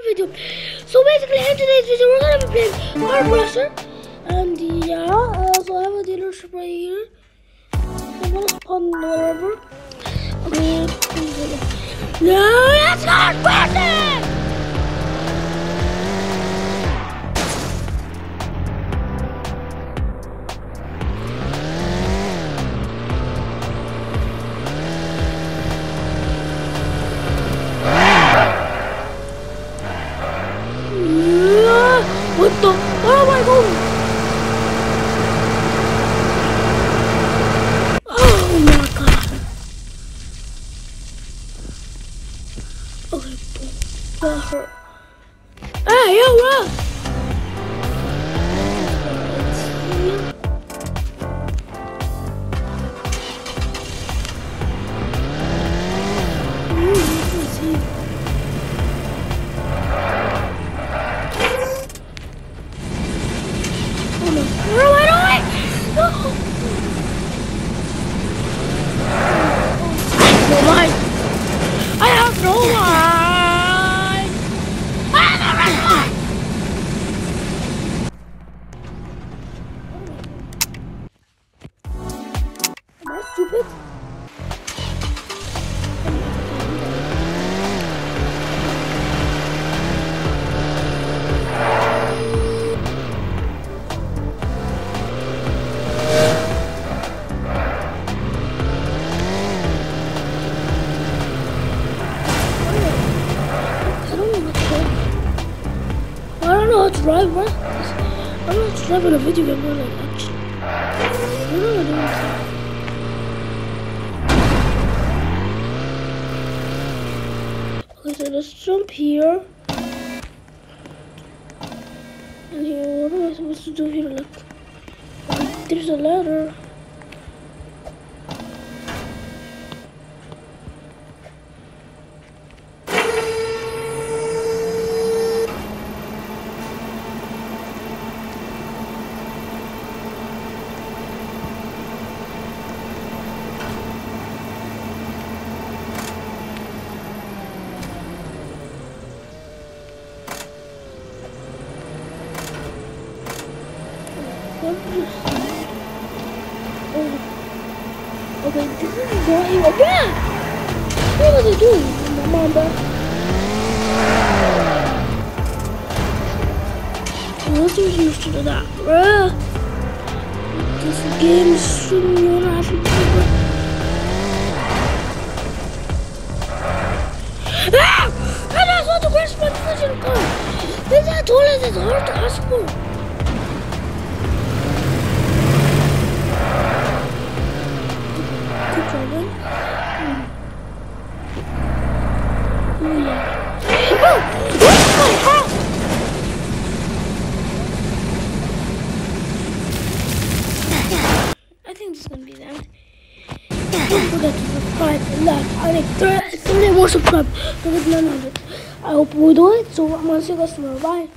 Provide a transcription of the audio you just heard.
another video. So basically, in today's video, we're gonna be playing Car Crusher, and yeah, I also have a dealership right here. I'm gonna spawn whatever. Okay, no, that's not Crusher. That hurt. Hey, yo. Oh no. Where how to drive in a video game, bro. Like, know how to do. Okay, so let's jump here. And here, what am I supposed to do here? Like, there's a ladder. Okay, this is going again. What are they doing? Mamba. What's the use to do that, bruh? This game have to do Ah! I just want to crash my vision car. This is tall as it's hard to ask for. Keep driving. Oh yeah. Oh! What's my hat? I think this is gonna be the end. Don't forget to subscribe and like. I three, three more subscribe to get 900. I hope we do it. So I'm gonna see you guys tomorrow. Bye.